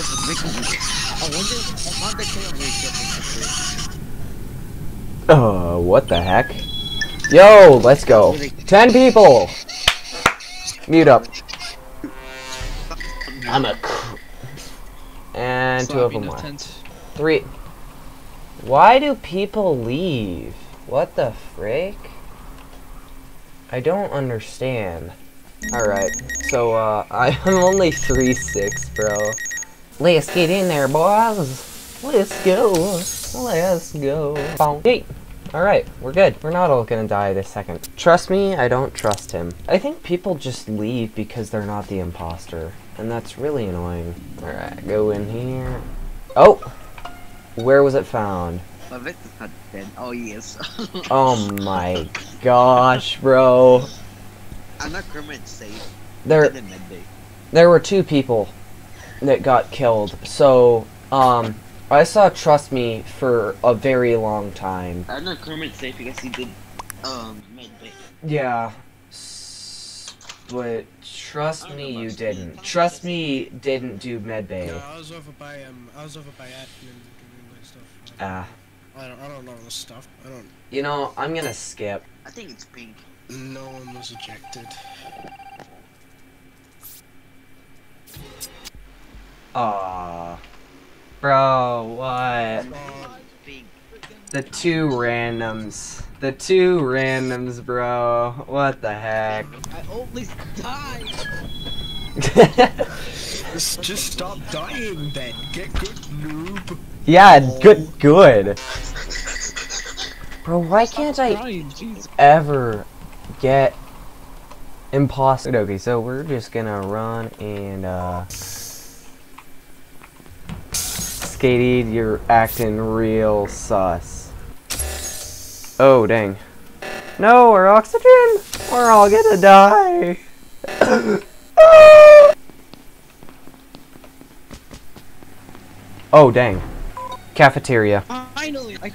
I wonder, I wonder if Uh, what the heck? Yo, let's go. Ten people! Mute up. I'm a cr- And two of them left. Three. Why do people leave? What the frick? I don't understand. Alright, so, uh, I'm only 3-6, bro. Let's get in there, boys. Let's go. Let's go. Hey. Alright, we're good. We're not all gonna die this second. Trust me, I don't trust him. I think people just leave because they're not the imposter. And that's really annoying. Alright, go in here. Oh! Where was it found? My vest is not dead. Oh yes. Oh my gosh, bro. I'm not Kermit safe. There In the medbay. there were two people that got killed. So, um I saw Trust Me for a very long time. I'm not Kermit safe because he did um medbay. Yeah. s- But trust me you didn't. Trust me didn't do medbay. No, I was over by um, I was over by admin doing that stuff. Ah. I don't, I don't know this stuff. I don't. You know, I'm gonna skip. I think it's pink. No one was ejected. Aw. Bro, what? Oh. The two randoms. The two randoms, bro. What the heck? I always die. just, stop dying then. Get good, noob. yeah, good, good. Bro, why can't I Dying, ever get imposter? Okay, so we're just gonna run and, uh... Skatey, you're acting real sus. Oh, dang. No, our oxygen! We're all gonna die! oh, dang. Cafeteria. Finally, I,